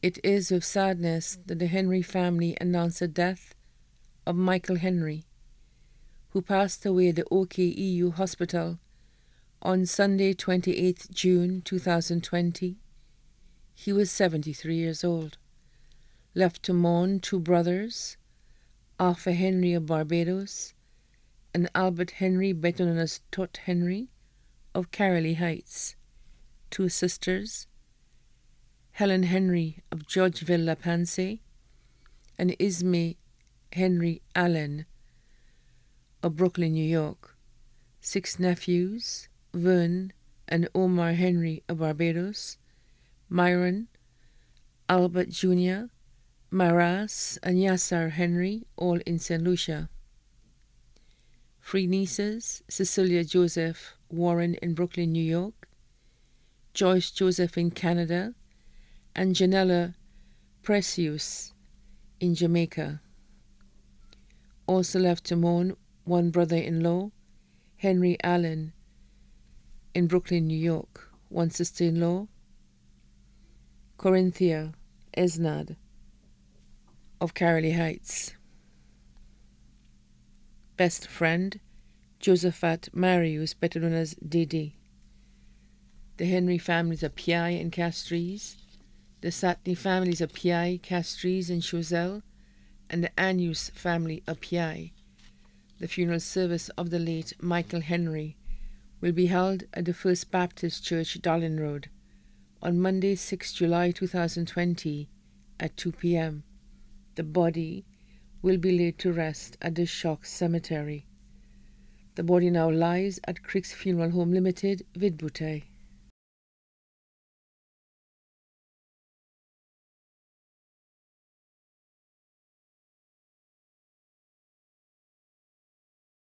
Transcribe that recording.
It is with sadness that the Henry family announce the death of Michael Henry, who passed away at the OKEU Hospital on Sunday, 28th June 2020. He was 73 years old. Left to mourn two brothers, Arthur Henry of Barbados and Albert Henry, better known as Tut Henry, of Carolee Heights, two sisters, Helen Henry of Georgeville La Pensée, and Ismay Henry Allen of Brooklyn, New York, six nephews, Vern and Omar Henry of Barbados, Myron, Albert Jr., Maras, and Yassar Henry, all in St. Lucia. Three nieces, Cecilia Joseph Warren in Brooklyn, New York, Joyce Joseph in Canada, and Janella Precious in Jamaica. Also left to mourn one brother in law, Henry Allen, in Brooklyn, New York, one sister in law, Corinthia Esnad of Carolee Heights. Best friend, Josephat Marius, better known as Didi. The Henry families are Piaye and Castries. The Satney families of Piaye, Castries, and Choiseul. And the Anus family are Piaye. The funeral service of the late Michael Henry will be held at the First Baptist Church, Darling Road, on Monday, 6 July 2020 at 2 p.m. The body will be laid to rest at the Choc Cemetery. The body now lies at Crick's Funeral Home Limited, Vide Bouteille.